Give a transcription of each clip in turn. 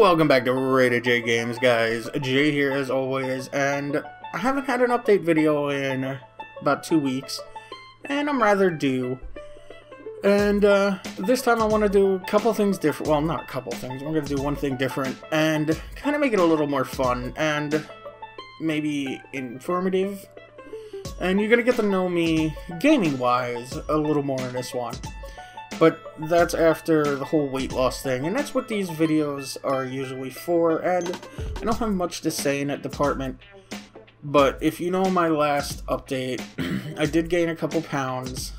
Welcome back to Rated Jay Games, guys. Jay here as always, and I haven't had an update video in about two weeks, and I'm rather due. And uh, this time I want to do a couple things different. Well, not a couple things. I'm going to do one thing different and kind of make it a little more fun and maybe informative. And you're going to get to know me gaming-wise a little more in this one. But that's after the whole weight loss thing, and that's what these videos are usually for, and I don't have much to say in that department. But if you know my last update, I did gain a couple pounds,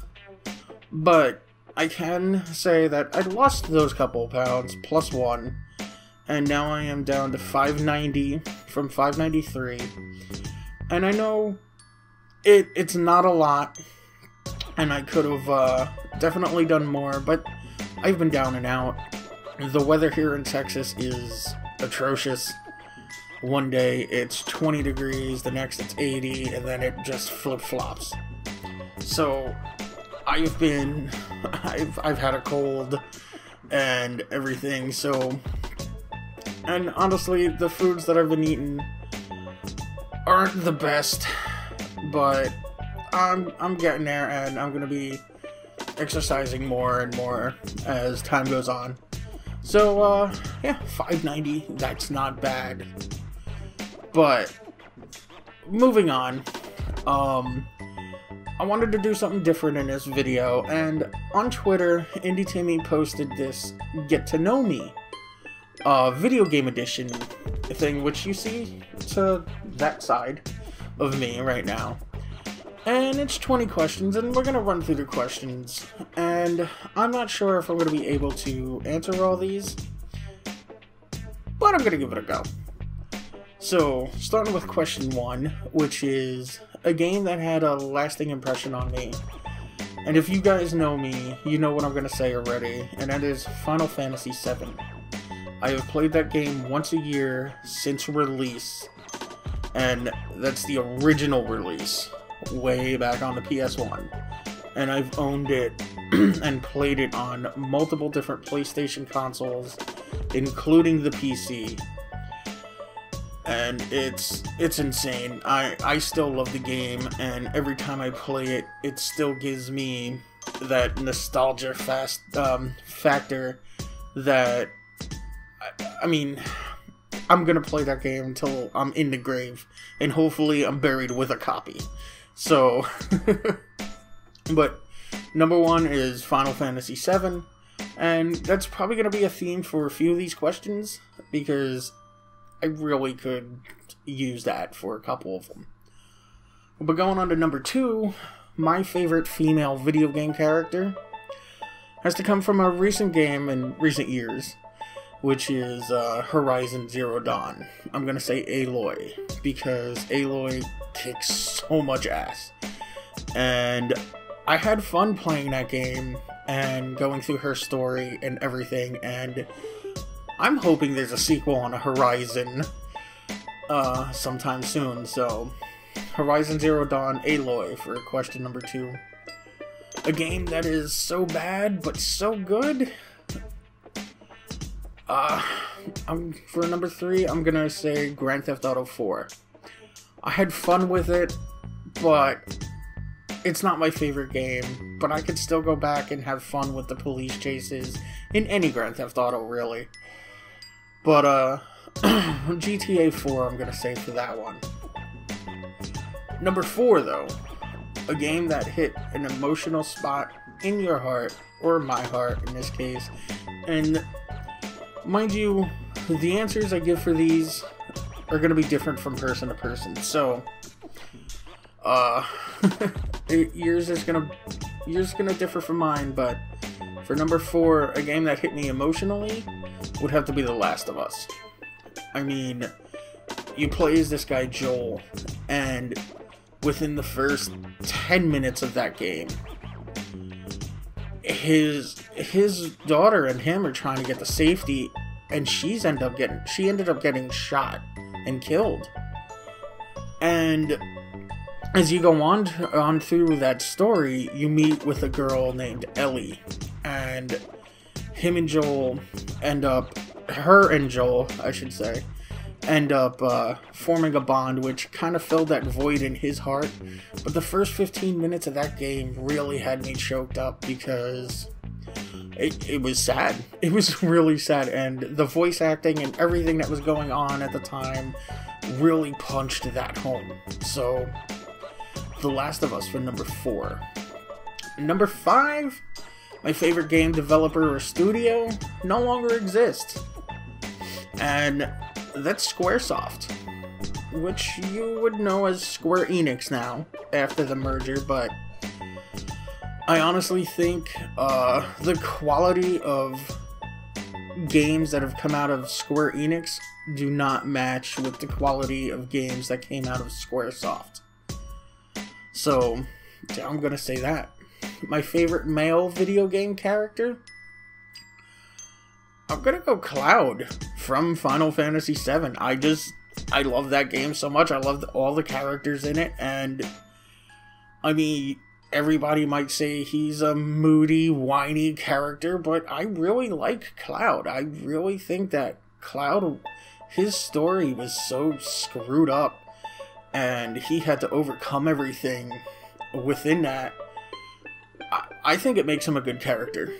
but I can say that I lost those couple pounds, plus one, and now I am down to 590 from 593. And I know it it's not a lot, and I could have uh, definitely done more, but I've been down and out. The weather here in Texas is atrocious. One day it's 20 degrees, the next it's 80, and then it just flip flops. So I've been, I've, I've had a cold and everything, so. And honestly, the foods that I've been eating aren't the best, but I'm, I'm getting there and I'm gonna be exercising more and more as time goes on. So, uh, yeah, 590, that's not bad. But, moving on, um, I wanted to do something different in this video, and on Twitter, Indie Timmy posted this Get to Know Me uh, video game edition thing, which you see to that side of me right now. And it's 20 questions, and we're going to run through the questions. And I'm not sure if I'm going to be able to answer all these, but I'm going to give it a go. So, starting with question one, which is a game that had a lasting impression on me. And if you guys know me, you know what I'm going to say already, and that is Final Fantasy VII. I have played that game once a year since release, and that's the original release way back on the PS1. And I've owned it and played it on multiple different PlayStation consoles, including the PC. And it's it's insane. I I still love the game and every time I play it, it still gives me that nostalgia fast um, factor that I, I mean I'm gonna play that game until I'm in the grave, and hopefully I'm buried with a copy. So, but number one is Final Fantasy VII, and that's probably going to be a theme for a few of these questions because I really could use that for a couple of them. But going on to number two, my favorite female video game character has to come from a recent game in recent years, which is uh, Horizon Zero Dawn. I'm going to say Aloy, because Aloy kicks so much ass. And I had fun playing that game and going through her story and everything, and I'm hoping there's a sequel on a Horizon uh, sometime soon, so Horizon Zero Dawn Aloy for question number two. A game that is so bad, but so good. Uh, I'm, for number three, I'm gonna say Grand Theft Auto 4. I had fun with it, but it's not my favorite game. But I could still go back and have fun with the police chases in any Grand Theft Auto, really. But, uh, GTA 4, I'm gonna say for that one. Number 4, though, a game that hit an emotional spot in your heart, or my heart in this case, and mind you, the answers I give for these are going to be different from person to person. So, uh, yours is gonna yours is gonna differ from mine. But for number four, a game that hit me emotionally would have to be The Last of Us. I mean, you play as this guy Joel, and within the first ten minutes of that game, his his daughter and him are trying to get to safety, and she's end up getting she ended up getting shot and killed. And as you go on on through that story, you meet with a girl named Ellie, and him and Joel end up, her and Joel, I should say, end up uh, forming a bond which kind of filled that void in his heart. But the first 15 minutes of that game really had me choked up because it, it was sad. It was really sad, and the voice acting and everything that was going on at the time really punched that home. So, The Last of Us for number four. Number five, my favorite game developer or studio no longer exists. And that's Squaresoft, which you would know as Square Enix now after the merger, but I honestly think uh, the quality of games that have come out of Square Enix do not match with the quality of games that came out of Squaresoft. So, I'm gonna say that. My favorite male video game character? I'm gonna go Cloud from Final Fantasy VII. I just, I love that game so much. I love all the characters in it, and I mean, everybody might say he's a moody, whiny character, but I really like Cloud. I really think that Cloud, his story was so screwed up, and he had to overcome everything within that. I, I think it makes him a good character.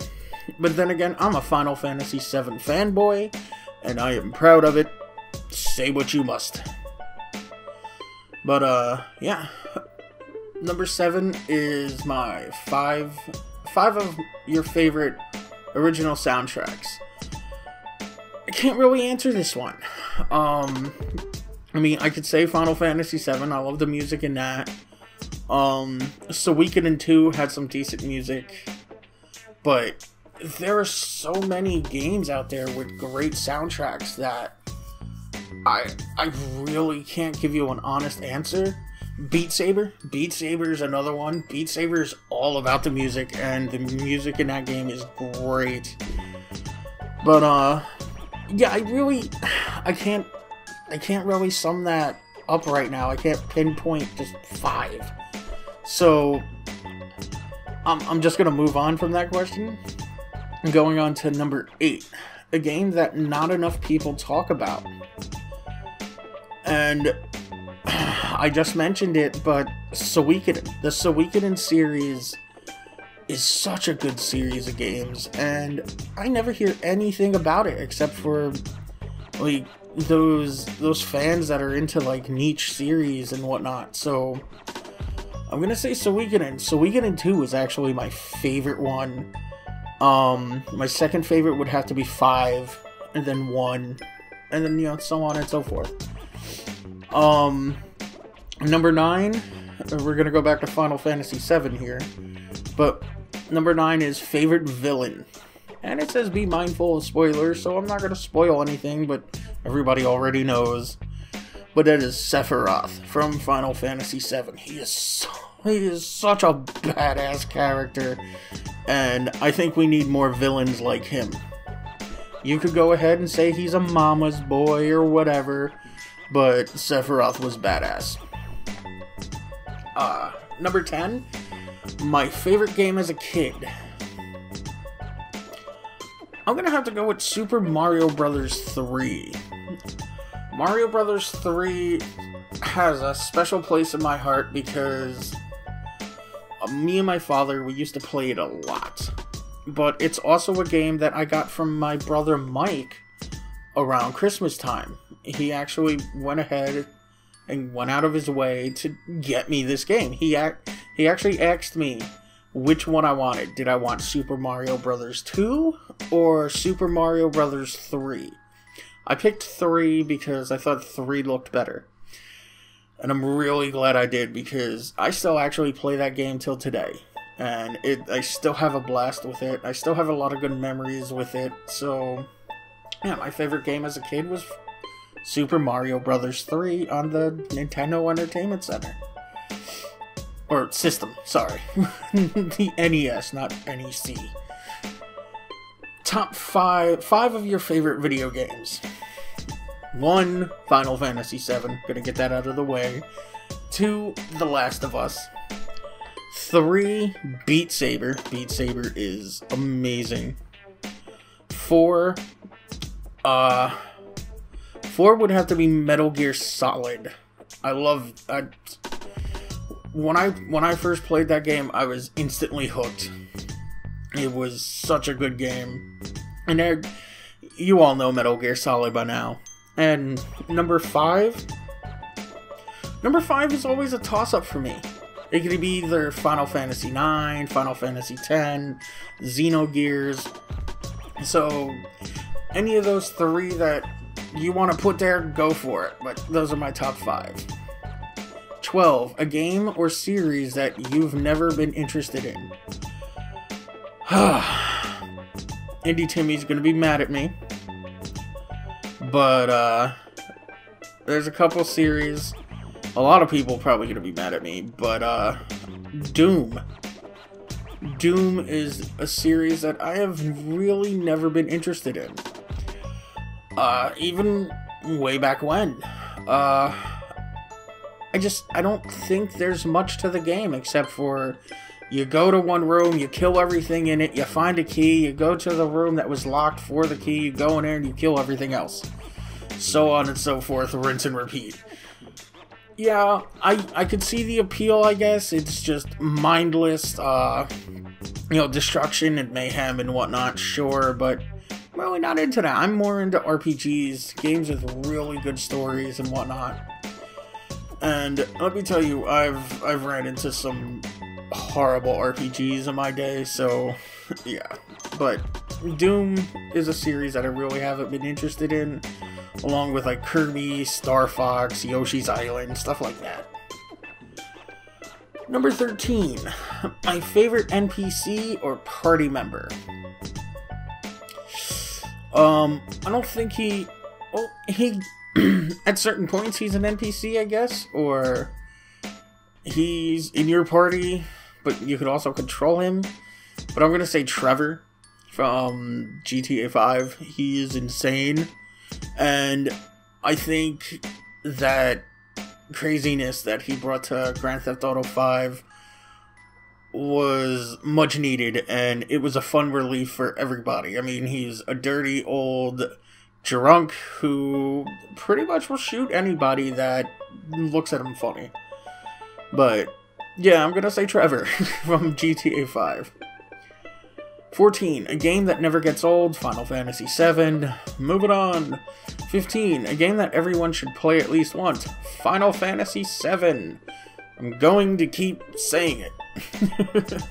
But then again, I'm a Final Fantasy VII fanboy, and I am proud of it. Say what you must. But, uh, yeah number seven is my five five of your favorite original soundtracks. I can't really answer this one. Um, I mean, I could say Final Fantasy VII. I love the music in that. Um, Suikoden 2 had some decent music, but there are so many games out there with great soundtracks that I I really can't give you an honest answer. Beat Saber. Beat Saber is another one. Beat Saber is all about the music, and the music in that game is great. But uh, yeah, I really, I can't, I can't really sum that up right now. I can't pinpoint just five. So, I'm I'm just gonna move on from that question. Going on to number eight, a game that not enough people talk about. And I just mentioned it, but Suikoden, the Suikoden series is such a good series of games, and I never hear anything about it except for like those those fans that are into like niche series and whatnot. So I'm gonna say Suikoden. Suikoden 2 is actually my favorite one. Um, my second favorite would have to be five, and then one, and then you know so on and so forth. Um, Number nine, we're gonna go back to Final Fantasy VII here, but number nine is favorite villain, and it says be mindful of spoilers, so I'm not gonna spoil anything, but everybody already knows. But that is Sephiroth from Final Fantasy VII. He is so, he is such a badass character, and I think we need more villains like him. You could go ahead and say he's a mama's boy or whatever, but Sephiroth was badass. Uh, number 10, my favorite game as a kid. I'm gonna have to go with Super Mario Brothers 3. Mario Brothers 3 has a special place in my heart because uh, me and my father, we used to play it a lot. But it's also a game that I got from my brother Mike around Christmas time. He actually went ahead and went out of his way to get me this game. He ac- he actually asked me which one I wanted. Did I want Super Mario Brothers 2 or Super Mario Brothers 3? I picked 3 because I thought 3 looked better. And I'm really glad I did because I still actually play that game till today. And it I still have a blast with it. I still have a lot of good memories with it. So yeah, my favorite game as a kid was Super Mario Bros. 3 on the Nintendo Entertainment Center. Or system, sorry. the NES, not NEC. Top five five of your favorite video games. One, Final Fantasy VII. Gonna get that out of the way. Two, The Last of Us. Three, Beat Saber. Beat Saber is amazing. four, uh, four would have to be Metal Gear Solid. I love I, when I when I first played that game, I was instantly hooked. It was such a good game, and there, you all know Metal Gear Solid by now. And number five, number five is always a toss up for me. It could be either Final Fantasy IX, Final Fantasy X, Xenogears. So, any of those three that you want to put there, go for it. But those are my top five. 12. A game or series that you've never been interested in. Indie Timmy's gonna be mad at me. But, uh, there's a couple series a lot of people probably gonna be mad at me, but uh, Doom. Doom is a series that I have really never been interested in. Uh, even way back when. Uh, I just, I don't think there's much to the game except for you go to one room, you kill everything in it, you find a key, you go to the room that was locked for the key, you go in there and you kill everything else. So on and so forth, rinse and repeat yeah, I I could see the appeal. I guess it's just mindless, uh, you know, destruction and mayhem and whatnot. Sure, but I'm really not into that. I'm more into RPGs, games with really good stories and whatnot. And let me tell you, I've I've ran into some horrible RPGs in my day. So yeah, but Doom is a series that I really haven't been interested in along with like Kirby, Star Fox, Yoshi's Island, stuff like that. Number 13, my favorite NPC or party member. Um, I don't think he. Oh, he. at certain points, he's an NPC, I guess, or he's in your party, but you could also control him. But I'm gonna say Trevor from GTA 5. He is insane. And I think that craziness that he brought to Grand Theft Auto 5 was much needed and it was a fun relief for everybody. I mean, he's a dirty old drunk who pretty much will shoot anybody that looks at him funny. But yeah, I'm gonna say Trevor from GTA 5. 14. A game that never gets old, Final Fantasy VII. Moving on. 15. A game that everyone should play at least once, Final Fantasy VII. I'm going to keep saying it.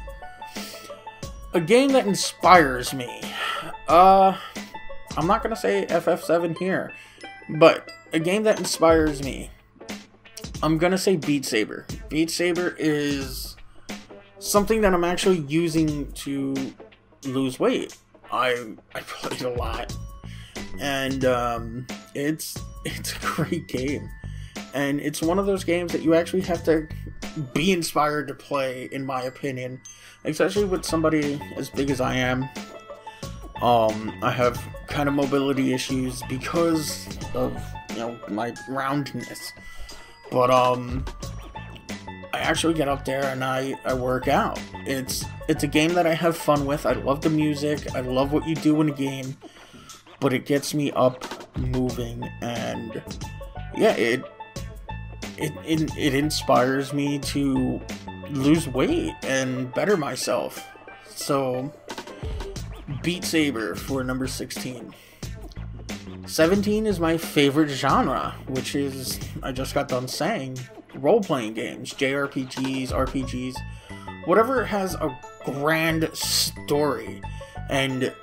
a game that inspires me. Uh, I'm not to say FF7 here, but a game that inspires me. I'm to say Beat Saber. Beat Saber is something that I'm actually using to lose weight. I I played a lot, and um, it's it's a great game, and it's one of those games that you actually have to be inspired to play, in my opinion, especially with somebody as big as I am. Um, I have kind of mobility issues because of you know my roundness, but um, I actually get up there and I, I work out. It's it's a game that I have fun with. I love the music. I love what you do in a game, but it gets me up, moving, and yeah, it it it, it inspires me to lose weight and better myself. So, Beat Saber for number 16. 17 is my favorite genre, which is, I just got done saying, role playing games, JRPGs, RPGs, whatever has a grand story and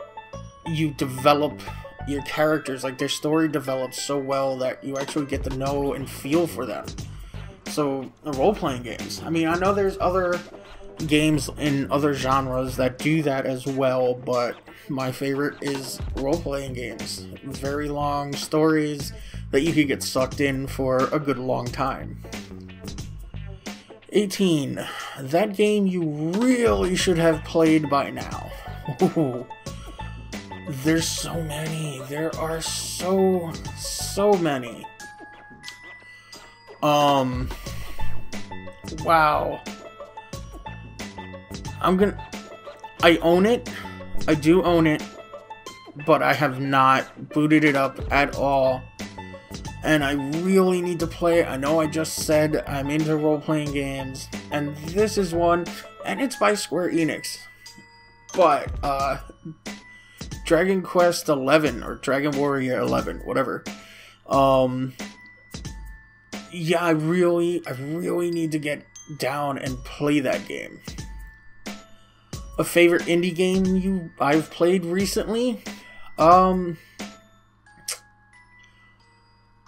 you develop your characters, like their story develops so well that you actually get to know and feel for them. So, uh, role playing games. I mean, I know there's other games in other genres that do that as well, but my favorite is role playing games. Very long stories that you could get sucked in for a good long time. 18. That game you really should have played by now. Ooh. There's so many. There are so, so many. Um. Wow. I'm gonna. I own it. I do own it. but I have not booted it up at all. And I really need to play I know I just said I'm into role playing games, and this is one, and it's by Square Enix. But, uh, Dragon Quest 11 or Dragon Warrior 11, whatever. Um, yeah, I really, I really need to get down and play that game. A favorite indie game you I've played recently? Um,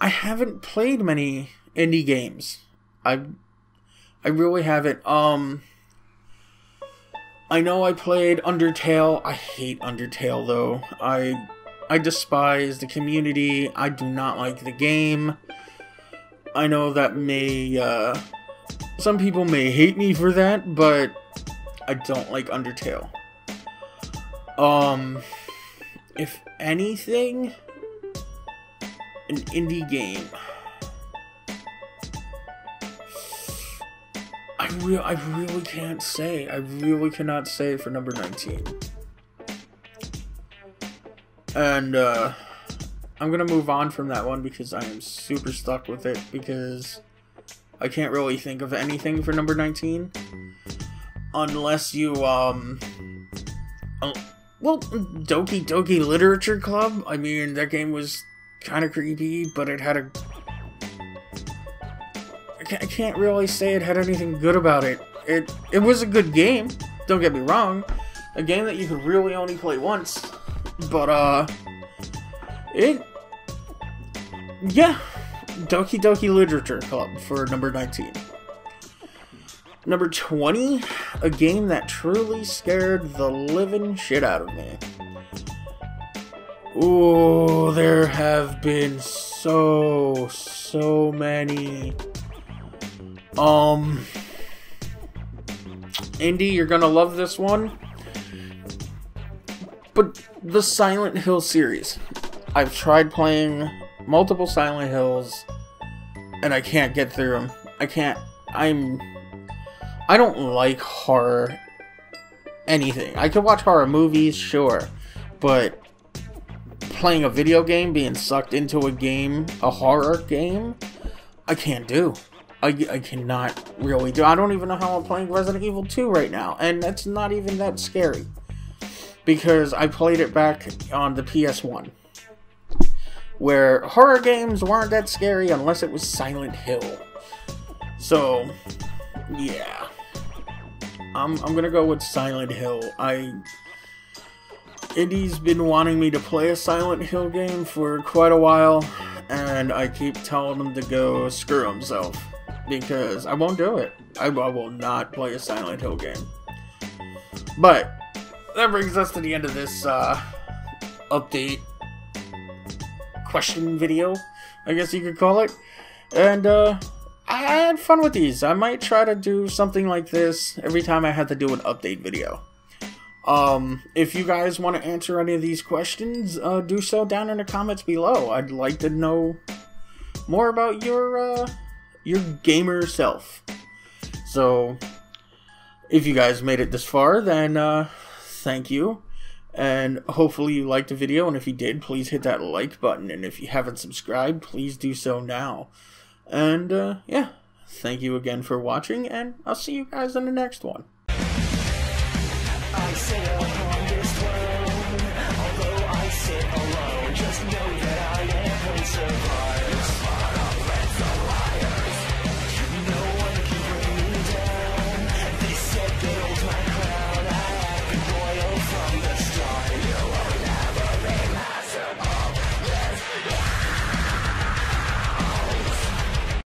I haven't played many indie games. I, I really haven't. Um, I know I played Undertale. I hate Undertale though. I I despise the community. I do not like the game. I know that may uh some people may hate me for that, but I don't like Undertale. Um if anything an indie game I, re- I really can't say. I really cannot say for number 19. And, uh, I'm gonna move on from that one because I am super stuck with it because I can't really think of anything for number 19. Unless you, um, uh, well, Doki Doki Literature Club, I mean, that game was kind of creepy, but it had a I can't really say it had anything good about it. It it was a good game. Don't get me wrong, a game that you could really only play once. But uh, it yeah, Doki Doki Literature Club for number 19. Number 20, a game that truly scared the living shit out of me. Ooh, there have been so, so many um, Indy, you're gonna love this one. But the Silent Hill series. I've tried playing multiple Silent Hills, and I can't get through them. I can't. I'm. I don't like horror anything. I could watch horror movies, sure, but playing a video game, being sucked into a game, a horror game, I can't do. I, I cannot really do. I don't even know how I'm playing Resident Evil 2 right now, and that's not even that scary. Because I played it back on the PS1. Where horror games weren't that scary unless it was Silent Hill. So, yeah. I'm, I'm gonna go with Silent Hill. I... Indy's been wanting me to play a Silent Hill game for quite a while, and I keep telling him to go screw himself because I won't do it. I, I will not play a Silent Hill game. But that brings us to the end of this uh, update question video, I guess you could call it. And uh, I had fun with these. I might try to do something like this every time I had to do an update video. Um, if you guys want to answer any of these questions, uh, do so down in the comments below. I'd like to know more about your uh, your gamer self. So, if you guys made it this far, then uh, thank you. And hopefully you liked the video, and if you did, please hit that like button. And if you haven't subscribed, please do so now. And uh, yeah, thank you again for watching, and I'll see you guys in the next one.